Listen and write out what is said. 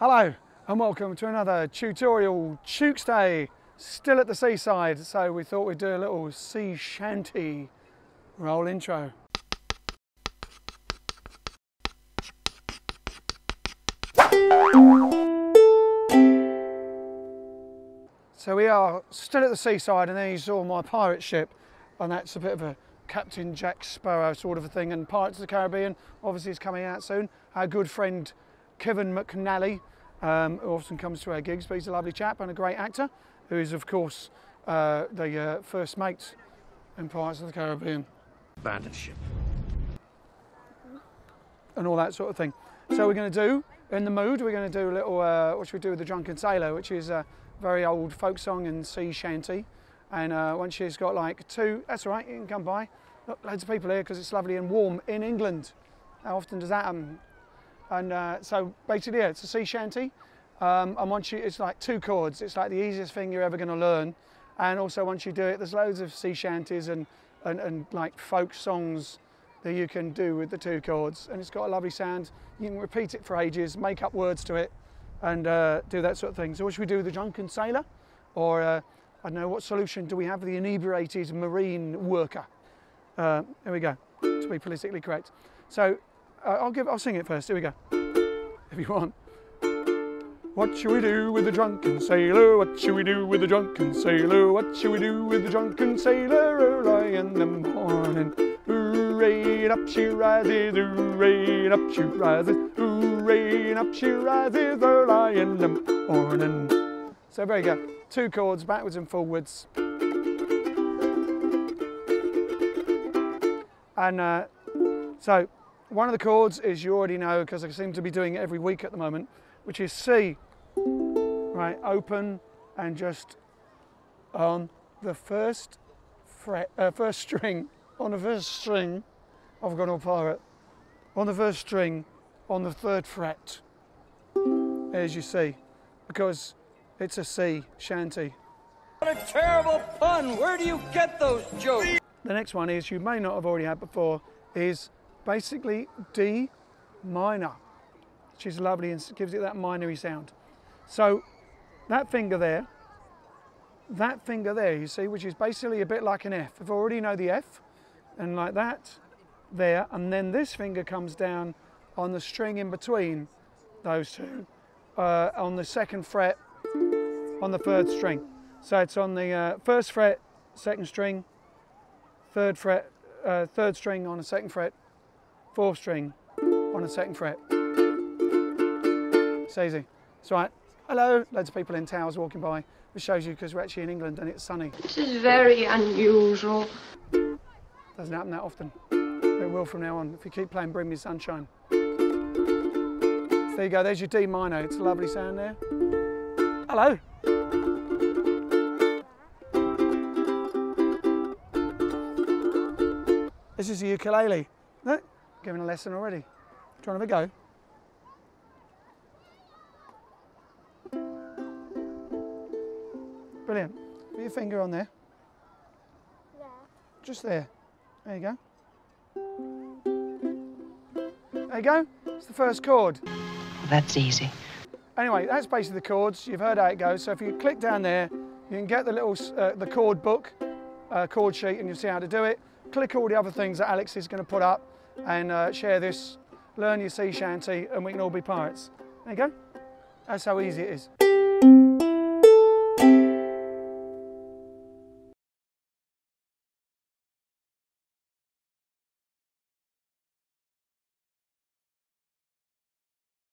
Hello and welcome to another tutorial TUKEsday, still at the seaside, so we thought we'd do a little sea shanty roll intro. So we are still at the seaside and then you saw my pirate ship and that's a bit of a Captain Jack Sparrow sort of a thing and Pirates of the Caribbean obviously is coming out soon. Our good friend Kevin McNally um, who often comes to our gigs but he's a lovely chap and a great actor who is of course uh, the uh, first mate in Pirates of the Caribbean Battleship. and all that sort of thing. So we're going to do, in the mood, we're going to do a little, uh, what should we do with the Drunken Sailor, which is a very old folk song and sea shanty. And uh, once she's got like two, that's all right, you can come by. Look, loads of people here because it's lovely and warm in England. How often does that happen? And uh, so basically, yeah, it's a sea shanty. Um, and once you, it's like two chords. It's like the easiest thing you're ever going to learn. And also once you do it, there's loads of sea shanties and, and, and like folk songs that you can do with the two chords. And it's got a lovely sound. You can repeat it for ages, make up words to it, and uh, do that sort of thing. So what should we do with the drunken sailor? Or uh, I don't know, what solution do we have for the inebriated marine worker? Uh, here we go, to be politically correct. So uh, I'll give, I'll sing it first. Here we go. If you want. What shall we do with the drunken sailor? What shall we do with the drunken sailor? What shall we do with the drunken sailor early in the morning? Hooray, up she rises, hooray, up she rises, hooray, up she rises early in the morning. So there you go. Two chords, backwards and forwards. And uh, so one of the chords is you already know because I seem to be doing it every week at the moment, which is C. Right, open and just on the first fret, uh, first string, on the first string, I've gone all pirate, on the first string, on the third fret, as you see, because it's a C shanty. What a terrible pun! Where do you get those jokes? The next one is, you may not have already had before, is basically D minor, which is lovely and gives it that minory sound. So that finger there, that finger there, you see, which is basically a bit like an F. If already know the F, and like that, there, and then this finger comes down on the string in between those two, uh, on the second fret, on the third string. So it's on the uh, first fret, second string, third fret, uh, third string on the second fret, fourth string on the second fret. It's easy. It's right. Hello, loads of people in towels walking by. This shows you because we're actually in England and it's sunny. This is very unusual. Doesn't happen that often. It will from now on if you keep playing Bring Me Sunshine. So there you go, there's your D minor. It's a lovely sound there. Hello. This is a ukulele. Look, giving a lesson already. Do you want to have a go? Brilliant. Put your finger on there. Just there. There you go. There you go. It's the first chord. That's easy. Anyway, that's basically the chords. You've heard how it goes. So if you click down there, you can get the little uh, the chord book, uh, chord sheet, and you'll see how to do it. Click all the other things that Alex is going to put up, and uh, share this. Learn your sea shanty, and we can all be pirates. There you go. That's how easy it is.